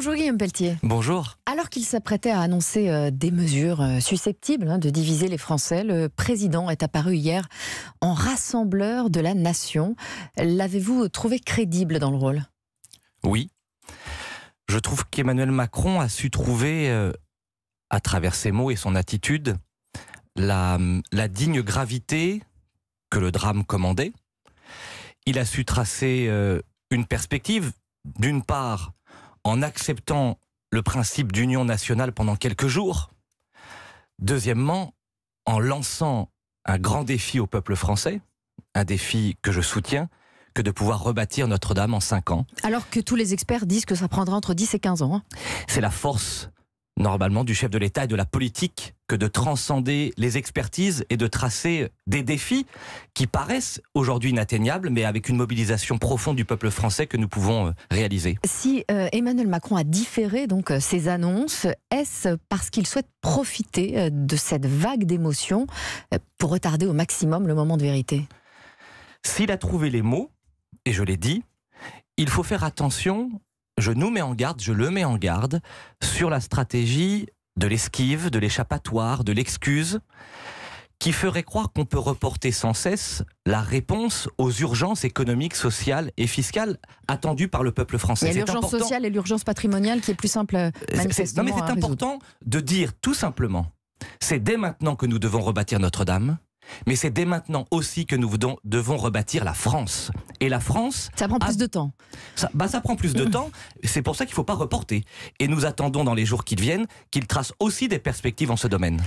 Bonjour Guillaume Pelletier. Bonjour. Alors qu'il s'apprêtait à annoncer euh, des mesures euh, susceptibles hein, de diviser les Français, le président est apparu hier en rassembleur de la nation. L'avez-vous trouvé crédible dans le rôle? Oui. Je trouve qu'Emmanuel Macron a su trouver, euh, à travers ses mots et son attitude, la, la digne gravité que le drame commandait. Il a su tracer une perspective, d'une part, en acceptant le principe d'union nationale pendant quelques jours. Deuxièmement, en lançant un grand défi au peuple français, un défi que je soutiens, que de pouvoir rebâtir Notre-Dame en cinq ans. Alors que tous les experts disent que ça prendra entre 10 et 15 ans. hein. C'est la force, normalement, du chef de l'État et de la politique que de transcender les expertises et de tracer des défis qui paraissent aujourd'hui inatteignables, mais avec une mobilisation profonde du peuple français que nous pouvons euh, réaliser. Si euh, Emmanuel Macron a différé donc euh, ses annonces, est-ce parce qu'il souhaite profiter de cette vague d'émotions pour retarder au maximum le moment de vérité? S'il a trouvé les mots, et je l'ai dit, il faut faire attention, je nous mets en garde, je le mets en garde, sur la stratégie de l'esquive, de l'échappatoire, de l'excuse, qui ferait croire qu'on peut reporter sans cesse la réponse aux urgences économiques, sociales et fiscales attendues par le peuple Il y français. a C'est l'urgence sociale et l'urgence patrimoniale qui est plus simple euh, manifestement Non mais c'est résoudre. important de dire tout simplement, c'est dès maintenant que nous devons rebâtir Notre-Dame, mais c'est dès maintenant aussi que nous devons- rebâtir la France. Et la France, Ça prend plus de temps. ça, bah, ça prend plus de temps, c'est pour ça qu'il ne faut pas reporter. Et nous attendons dans les jours qui viennent qu'il trace aussi des perspectives en ce domaine.